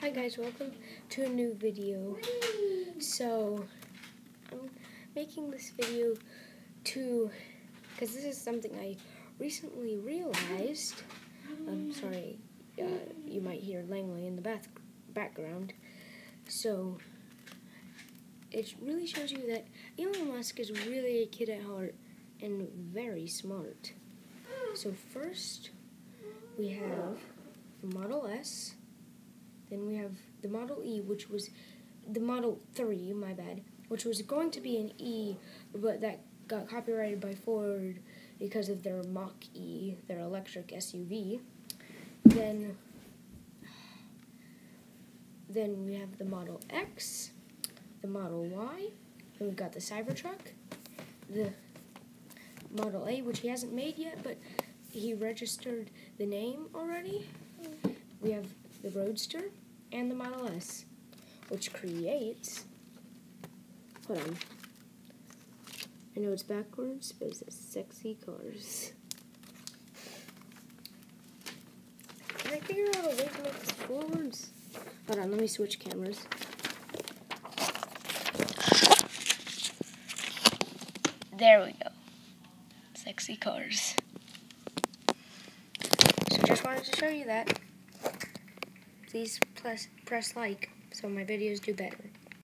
Hi guys, welcome to a new video. So, I'm making this video to, because this is something I recently realized. I'm sorry, uh, you might hear Langley in the bath background. So, it really shows you that Elon Musk is really a kid at heart and very smart. So first, we have Model S. Then we have the Model E, which was the Model 3, my bad, which was going to be an E, but that got copyrighted by Ford because of their Mach E, their electric SUV. Then then we have the Model X, the Model Y, and we've got the Cybertruck, the Model A, which he hasn't made yet, but he registered the name already. We have the Roadster and the Model S, which creates. Hold on. I know it's backwards, but it says sexy cars. Can I figure out a way to make this forwards? Hold on, let me switch cameras. There we go. Sexy cars. So just wanted to show you that. Please press, press like so my videos do better.